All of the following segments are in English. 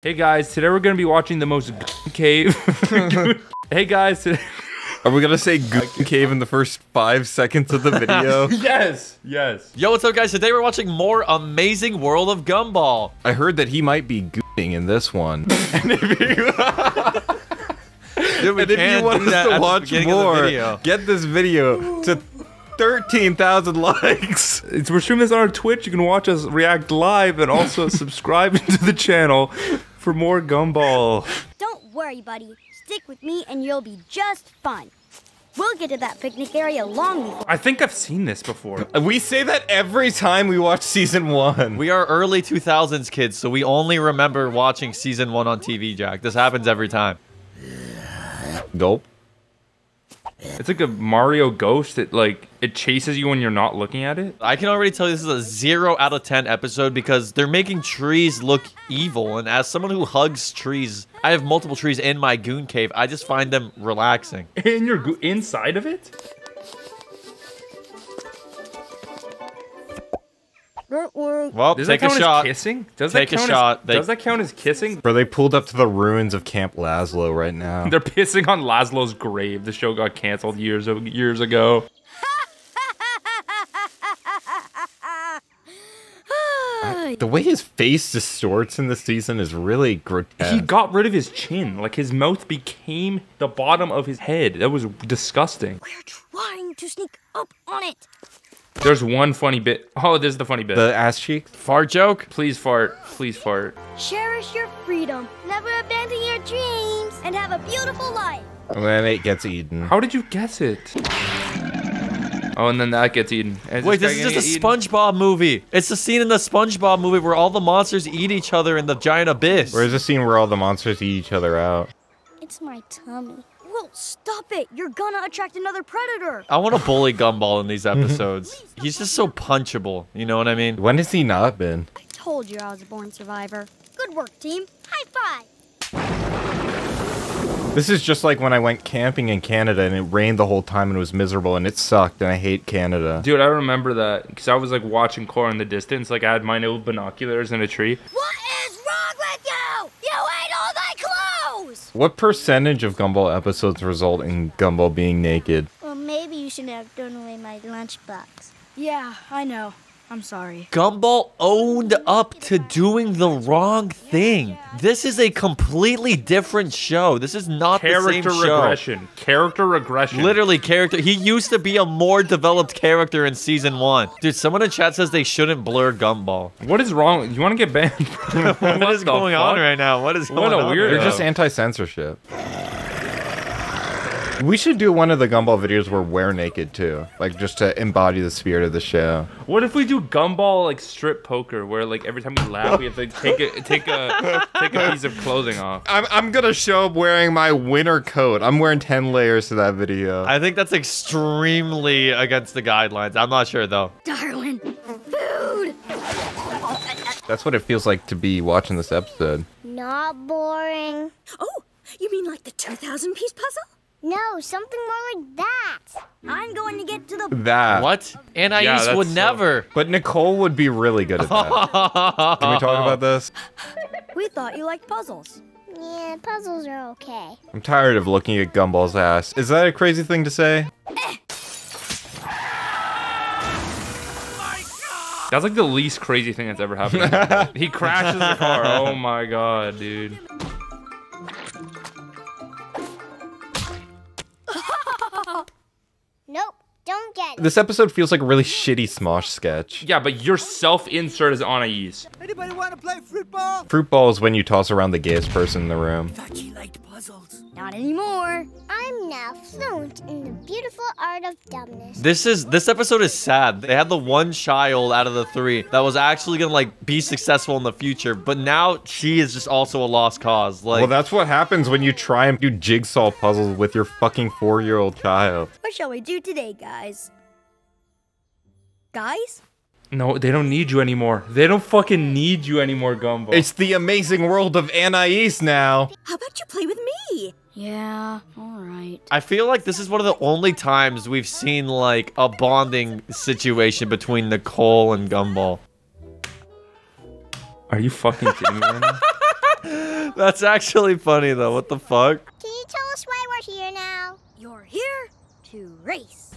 Hey guys, today we're gonna be watching the most cave. hey guys, today- Are we gonna say Goon Cave in the first five seconds of the video? yes, yes. Yo, what's up, guys? Today we're watching more Amazing World of Gumball. I heard that he might be gooning in this one. Dude, we and if you want us to watch beginning of the more, get this video to 13,000 likes. It's, we're streaming this on our Twitch. You can watch us react live and also subscribe to the channel for more Gumball. Don't worry, buddy. Stick with me and you'll be just fine. We'll get to that picnic area long before. I think I've seen this before. We say that every time we watch season one. We are early 2000s kids, so we only remember watching season one on TV, Jack. This happens every time. Gulp. It's like a Mario ghost that like it chases you when you're not looking at it. I can already tell you this is a 0 out of 10 episode because they're making trees look evil. And as someone who hugs trees, I have multiple trees in my goon cave. I just find them relaxing. And you're go- inside of it. Well, Does take that a count shot. as kissing? Does Take that a count shot. As, They- does that count as kissing? Bro, they pulled up to the ruins of Camp Lazlo right now. They're pissing on Lazlo's grave. The show got canceled years of, years ago. the way his face distorts in this season is really grotesque. He got rid of his chin. Like his mouth became the bottom of his head. That was disgusting. We're trying to sneak up on it. There's one funny bit. Oh, this is the funny bit. the ass cheeks. Fart joke? Please fart. Please fart. Cherish your freedom. Never abandon your dreams. And have a beautiful life. And then it gets eaten. How did you guess it? Oh, and then that gets eaten. Is Wait, guy this is just a get eaten? SpongeBob movie. It's the scene in the SpongeBob movie where all the monsters eat each other in the giant abyss. Where's the scene where all the monsters eat each other out? It's my tummy. Well, stop it. You're gonna attract another predator. I want to bully Gumball in these mhm. episodes. He's just so punchable. You know what I mean? When has he not been? I told you I was a born survivor. Good work, team. High five. This is just like when I went camping in Canada and it rained the whole time and it was miserable and it sucked and I hate Canada. Dude, I remember that because I was like watching Core in the distance. Like I had my old binoculars in a tree. What my. What percentage of Gumball episodes result in Gumball being naked? Well, maybe you shouldn't have thrown away my lunchbox. Yeah, I know. I'm sorry. Gumball owned up to doing the wrong thing. This is a completely different show. This is not the Character same show. regression. Character regression. Literally, character. He used to be a more developed character in season one. Dude, someone in chat says they shouldn't blur Gumball. What is wrong? You want to get banned? what is going on right now? What is What going a on? weirdo. right They're just anti-censorship. We should do one of the Gumball videos where we're naked too, like just to embody the spirit of the show. What if we do gumball like strip poker, where like every time we laugh, we have to take a take a take a piece of clothing off? I'm, I'm gonna show up wearing my winter coat. I'm wearing 10 layers to that video. I think that's extremely against the guidelines. I'm not sure though. Darwin, food. That's what it feels like to be watching this episode. Not boring. Oh, you mean like the 2,000 piece puzzle? No, something more like that. I'm going to get to the. That. What? Anais Yeah, that's would so- never. But Nicole would be really good at that. Can we talk about this? We thought you liked puzzles. Yeah, puzzles are okay. I'm tired of looking at Gumball's ass. Is that a crazy thing to say? That's like the least crazy thing that's ever happened. he crashes the car. Oh my god, dude. Don't get it. This episode feels like a really shitty Smosh sketch. Yeah, but your self-insert is Anais. Anybody want to play fruit ball? Fruit ball is when you toss around the gayest person in the room. Thought she liked puzzles. Not anymore. I'm now fluent in the beautiful art of dumbness. This is this episode is sad. They had the one child out of the three that was actually gonna like be successful in the future, but now she is just also a lost cause. Like Well, that's what happens when you try and do jigsaw puzzles with your fucking four-year-old child. What shall we do today, guys? Guys? No, they don't need you anymore. They don't fucking need you anymore, Gumball. It's the amazing world of Anais now. How about you play with me? Yeah, alright. I feel like this is one of the only times we've seen like a bonding situation between Nicole and Gumball. Are you fucking kidding me? That's actually funny though. What the fuck? Can you tell us why we're here now? You're here to race.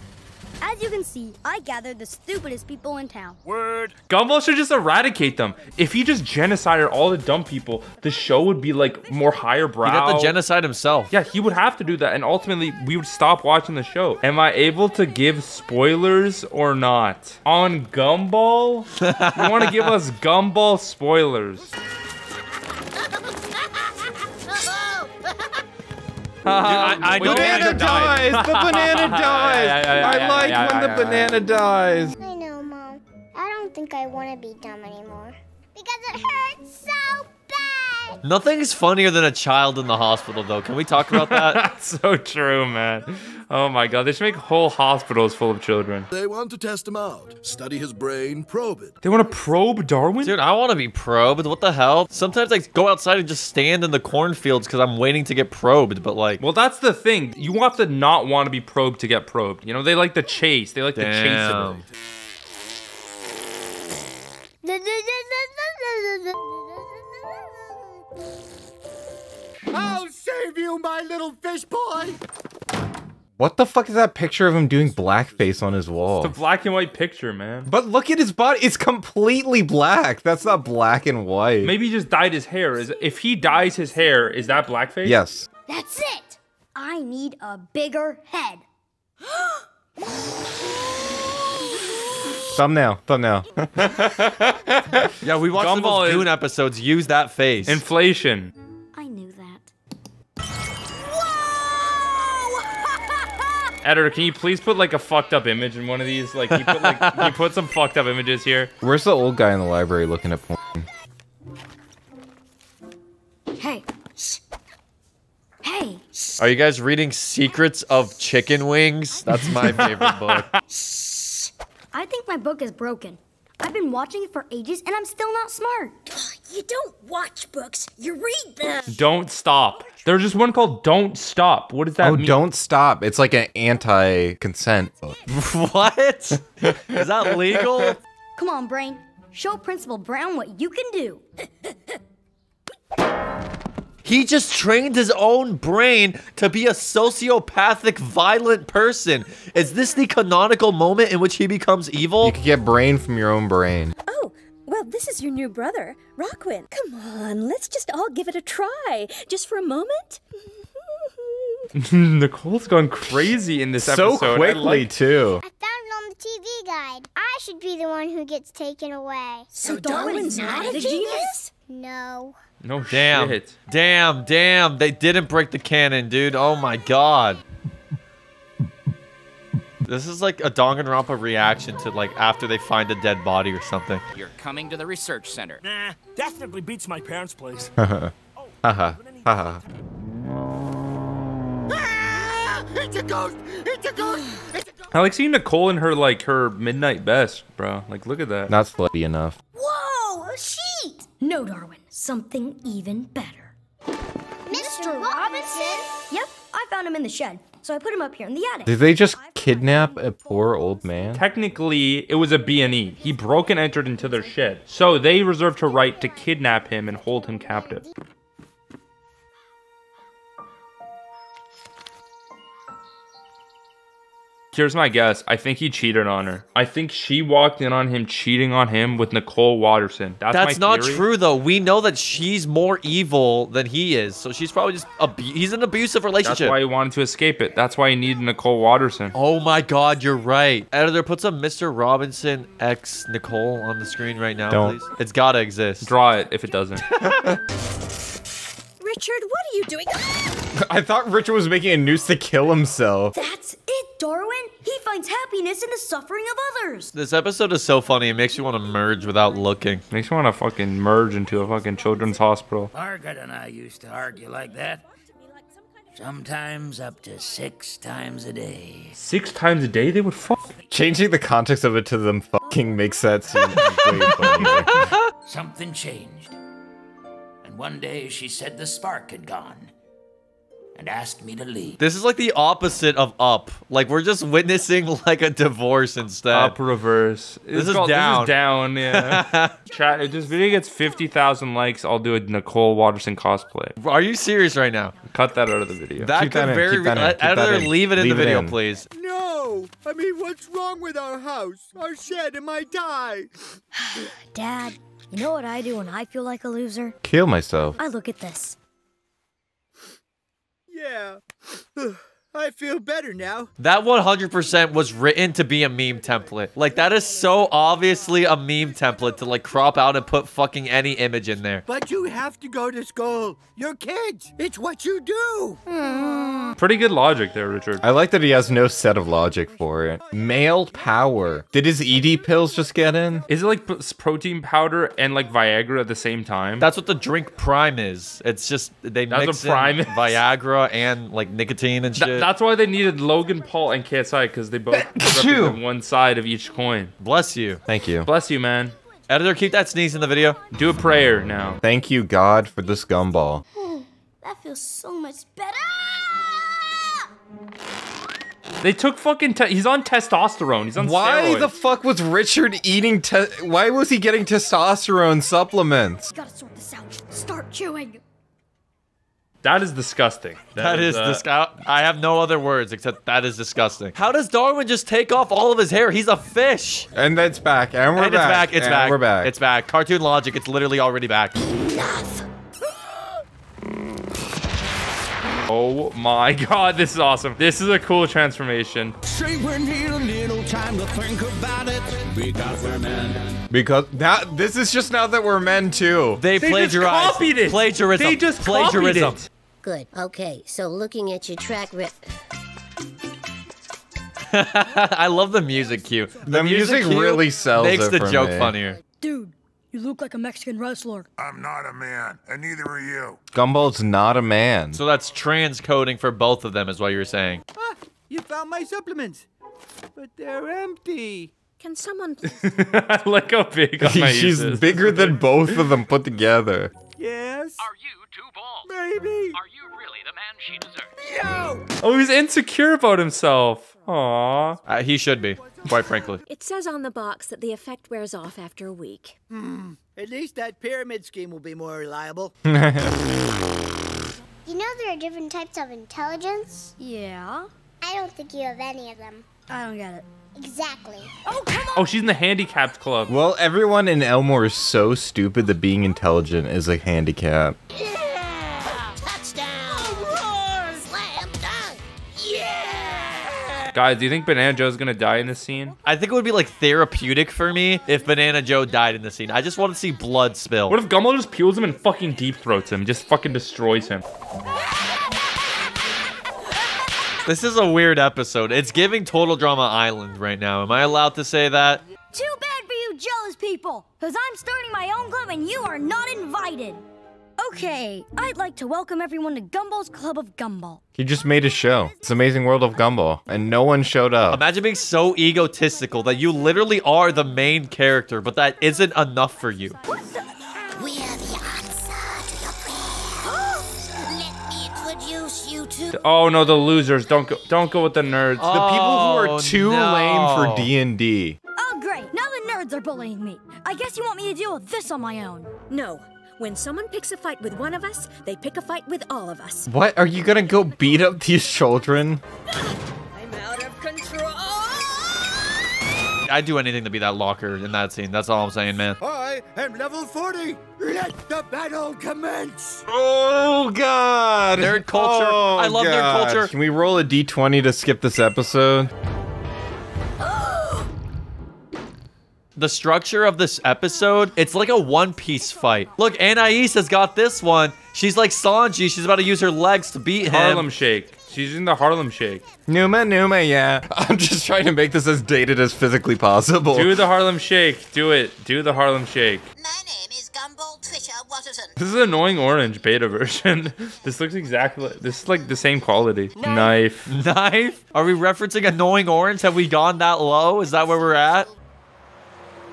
As you can see, I gathered the stupidest people in town. Word. Gumball should just eradicate them. If he just genocided all the dumb people, the show would be like more higher brow. He'd have to genocide himself. Yeah, he would have to do that, and ultimately we would stop watching the show. Am I able to give spoilers or not on Gumball? you want to give us Gumball spoilers? I- I know banana banana died. dies. The banana dies. Yeah, yeah, yeah, I like yeah, when yeah, the yeah, yeah. banana dies. I know, Mom. I don't think I want to be dumb anymore. Because it hurts so bad. Nothing's funnier than a child in the hospital though. Can we talk about that? That's so true, man. Oh my god, they should make whole hospitals full of children. They want to test him out, study his brain, probe it. They want to probe Darwin? Dude, I want to be probed. What the hell? Sometimes I go outside and just stand in the cornfields because I'm waiting to get probed. But like, Well, that's the thing. You have to not want to be probed to get probed. You know, they like the chase. They like the chase of damn. it. I'll save you, my little fish boy. What the fuck is that picture of him doing blackface on his wall? It's a black and white picture, man. But look at his body. It's completely black. That's not black and white. Maybe he just dyed his hair. Is if he dyes his hair, is that blackface? Yes. That's it. I need a bigger head. Thumbnail. Thumbnail. yeah, we watched the Gumball most is- Goon episodes. Use that face. Inflation. I knew that. Whoa! Editor, can you please put like a fucked up image in one of these? Like, you put like you put some fucked up images here. Where's the old guy in the library looking at porn? Hey. Shh. Hey. Are you guys reading Secrets of Chicken Wings? That's my favorite book. I think my book is broken. I've been watching it for ages and I'm still not smart. You don't watch books, you read them. Don't stop. There's just one called Don't Stop. What does that Oh, mean? don't stop. It's like an anti-consent book. what? Is that legal? Come on, brain. Show Principal Brown what you can do. He just trained his own brain to be a sociopathic, violent person. Is this the canonical moment in which he becomes evil? You could get brain from your own brain. Oh, well, this is your new brother, Rockwin. Come on, let's just all give it a try. Just for a moment. Nicole's gone crazy in this So episode. I quickly, like- too. I found it on the TV guide. I should be the one who gets taken away. So Darwin's not a genius? No. No oh, Damn. shit. Damn, damn. They didn't break the cannon, dude. Oh my god. This is like a Danganronpa reaction to like after they find a dead body or something. You're coming to the research center. Nah, definitely beats my parents' place. Uh-huh. Oh, uh-huh. Haha. Uh-huh. Haha. ah, it's a ghost! It's a ghost! It's a ghost! I like seeing Nicole in her like her midnight best, bro. Like, look at that. Not slutty enough. Whoa, a sheet! No, Darwin. Something even better. Mr. Robinson? Yep, I found him in the shed. So I put him up here in the attic. Did they just kidnap a poor old man? Technically, it was a B&E. He broke and entered into their shed. So they reserved her right to kidnap him and hold him captive. Here's my guess. I think he cheated on her. I think she walked in on him cheating on him with Nicole Watterson. That's, That's my not theory. true though. We know that she's more evil than he is. So she's probably just abu- he's in an abusive relationship. That's why he wanted to escape it. That's why he needed Nicole Watterson. Oh my god, you're right. Editor, put some Mr. Robinson X Nicole on the screen right now, Don't. please. It's gotta exist. Draw it if it doesn't. Richard, what are you doing? I thought Richard was making a noose to kill himself. That's it, Darwin. He finds happiness in the suffering of others. This episode is so funny, it makes you want to merge without looking. Makes you want to fucking merge into a fucking children's hospital. Margaret and I used to argue like that. Sometimes up to six times a day. Six times a day they would fuck. Changing the context of it to them fucking makes that seem way funnier. Something changed. And one day she said the spark had gone. and asked me to leave. This is like the opposite of up. Like we're just witnessing like a divorce instead. Up reverse. This It's is called- down. This is down, yeah. Chat, if this video gets 50,000 likes, I'll do a Nicole Watterson cosplay. Are you serious right now? Cut that out of the video. That Keep could that very keep that in, keep editor that leave it in Leave the video, in. please. No! I mean, what's wrong with our house? Our shed and my tie? Dad, you know what I do when I feel like a loser? Kill myself. I look at this. Yeah. I feel better now. That 100% was written to be a meme template. Like that is so obviously a meme template to like crop out and put fucking any image in there. But you have to go to school. You're kids. It's what you do. Hmm. Pretty good logic there, Richard. I like that he has no set of logic for it. Male power. Did his ED pills just get in? Is it like protein powder and like Viagra at the same time? That's what the drink prime is. It's just they That's mix Prime in is. Viagra and like nicotine and Th- shit. That's why they needed Logan Paul and KSI because they both represent one side of each coin. Bless you. Thank you. Bless you, man. Editor, keep that sneeze in the video. Do a prayer now. Thank you, God, for this gumball. That feels so much better. They took fucking. Te- he's on testosterone. He's on Why steroids. the fuck was Richard eating te- Why was he getting testosterone supplements? Gotta sort this out. Start chewing. That is disgusting. That is uh, disgusting. I have no other words except that is disgusting. How does Darwin just take off all of his hair? He's a fish. And that's back. And we're and back. it's back. It's and back. We're back. It's back. Cartoon logic. It's literally already back. Enough. Oh my god, this is awesome. This is a cool transformation. Say we need a little time to think about it because we're men. because that this is just now that we're men too. They, They just plagiarized. copied it. Plagiarism. They just plagiarism. copied it. Good. Okay, so looking at your track rep. I love the music cue. The music cue really sells it. Makes it the for joke me. funnier. Dude, you look like a Mexican wrestler. I'm not a man, and neither are you. Gumball's not a man. So that's transcoding for both of them, is what you're saying. Ah, you found my supplements. But they're empty. Can someone I like how big on my She's is. bigger than both of them put together. Yes? Are you too bald? Maybe. Are you really the man she deserves? Yo! Oh, he's insecure about himself. Aww. Uh, he should be, quite frankly. It says on the box that the effect wears off after a week. Hmm. At least that pyramid scheme will be more reliable. You know there are different types of intelligence? Yeah? I don't think you have any of them. I don't get it. Exactly. Oh, come on! Oh, she's in the handicapped club. Well, everyone in Elmore is so stupid that being intelligent is a handicap. Guys, do you think Banana Joe's gonna die in this scene? I think it would be like therapeutic for me if Banana Joe died in the scene. I just want to see blood spill. What if Gumball just peels him and fucking deep throats him? Just fucking destroys him. This is a weird episode. It's giving Total Drama Island right now. Am I allowed to say that? Too bad for you jealous people, because I'm starting my own club and you are not invited. Okay, I'd like to welcome everyone to Gumball's Club of Gumball. He just made a show. It's Amazing World of Gumball, and no one showed up. Imagine being so egotistical that you literally are the main character, but that isn't enough for you. We are the answer to your. Let me introduce you to. Oh no, the losers. Don't go. Don't go with the nerds. The people who Oh, are too no. lame for D and D. Oh, great. Now the nerds are bullying me. I guess you want me to deal with this on my own. No. When someone picks a fight with one of us, they pick a fight with all of us. What are you gonna go beat up these children? I'm out of control. I'd do anything to be that locker in that scene. That's all I'm saying, man. I am level 40. Let the battle commence. Oh God! Nerd culture. Oh, I love nerd God. culture. Can we roll a d20 to skip this episode? The structure of this episode, it's like a One Piece fight. Look, Anais has got this one. She's like Sanji. She's about to use her legs to beat him. Harlem Shake. She's in the Harlem Shake. Numa, Numa, yeah. I'm just trying to make this as dated as physically possible. Do the Harlem Shake. Do it. Do the Harlem Shake. My name is Gumball Trisha Watterson. This is annoying orange beta version. this looks exactly. This is like the same quality. Knife. Knife? Are we referencing Annoying Orange? Have we gone that low? Is that where we're at?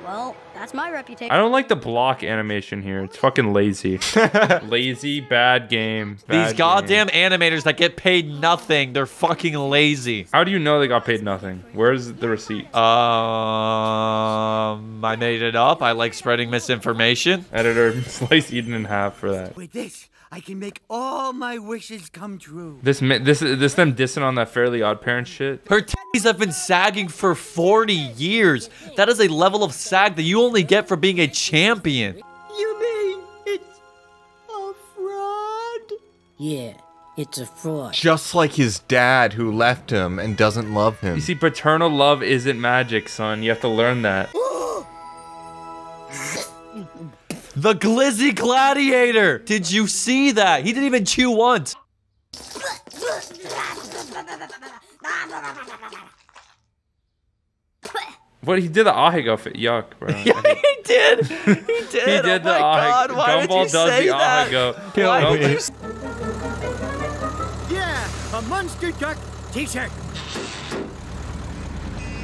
Well, That's my reputation. I don't like the block animation here. It's fucking lazy. lazy, bad game. These goddamn game. animators that get paid nothing, they're fucking lazy. How do you know they got paid nothing? Where's the receipt? Um, I made it up. I like spreading misinformation. Editor, slice Eden in half for that. With this, I can make all my wishes come true. This mi- this this them dissing on that Fairly Odd Parents shit. Her titties have been sagging for 40 years. That is a level of sag that you only get for being a champion. You mean it's a fraud? Yeah, it's a fraud. Just like his dad who left him and doesn't love him. You see, paternal love isn't magic, son. You have to learn that. The Glizzy Gladiator! Did you see that? He didn't even chew once. What he did the Ahegao fit. Yuck, bro. Yeah, he did. He did. He did oh the my God, why would Gumball you does say the that? Ahegao. Kill Why me. you Yeah, a monster duck t-shirt.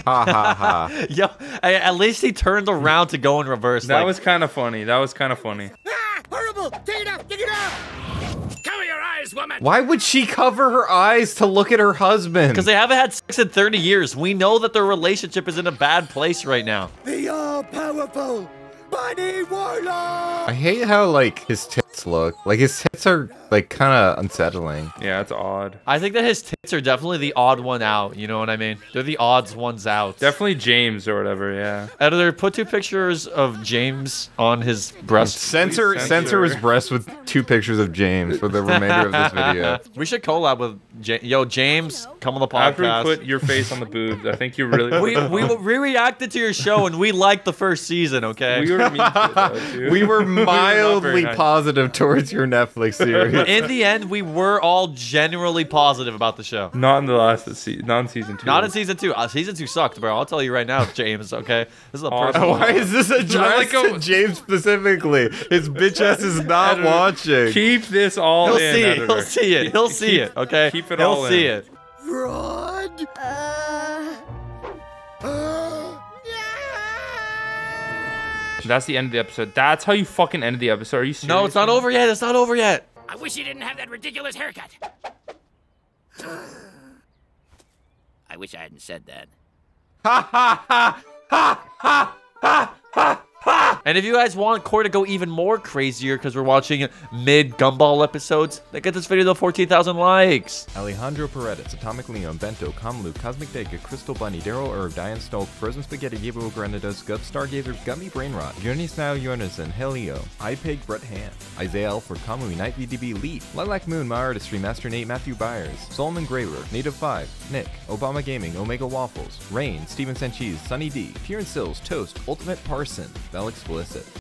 Ha ha ha. Yo, at least he turned around to go in reverse. That like, was kind of funny. That was kind of funny. Ah, horrible! Take it out! Take it out! Cover your eyes, woman! Why would she cover her eyes to look at her husband? because they haven't had sex in 30 years. We know that their relationship is in a bad place right now. The all-powerful Bunny Warlock! I hate how like his tits look. Like his tits are like kind of unsettling. Yeah, it's odd. I think that his tits are definitely the odd one out. You know what I mean? They're the odds ones out. Definitely James or whatever. Yeah. Editor, put two pictures of James on his breast. Censor, censor censor. his breast with two pictures of James for the remainder of this video. We should collab with Ja- Yo James. Come on the podcast. After we podcast. put your face on the boobs, I think you really. we we we reacted to your show and we liked the first season. Okay. we were mean to it, though, dude. We were not very mildly nice. positive towards your Netflix series. in the end, we were all generally positive about the show. Not in the last season. Not in season two. Not in season two. Uh, season two sucked, bro. I'll tell you right now, James. Okay, this is a Awesome. personal. Why is this addressed like a- to James specifically? His bitch ass is not Editor, watching. Keep this all He'll in. see it. editor. He'll see it. He'll see Keep- it. Okay. keep it He'll all see in. it. Fraud? Uh, That's the end of the episode. That's how you fucking ended the episode. Are you serious? No, it's not over yet. It's not over yet. I wish you didn't have that ridiculous haircut. I wish I hadn't said that. And if you guys want Core to go even more crazier because we're watching mid Gumball episodes, then get this video to 14,000 likes. Alejandro Paredes, Atomic Leon, Bento, Kamlu, Cosmic Dega, Crystal Bunny, Daryl Herb, Diane Stoke, Frozen Spaghetti, Gabriel Granados, Gub Stargazer, Gummy Brainrot, Jonas Now Jonathan, Helio, iPig Brett Hand, Isaiah Alford, Kamui, Night VDB, Lead, Lilac Moon, My Artistry, Master Nate, Matthew Byers, Solomon Graver, Native 5, Nick, Obama Gaming, Omega Waffles, Rain, Steven Sanchez, Sunny D, Kieran Sills, Toast, Ultimate Parson, Val Explicit.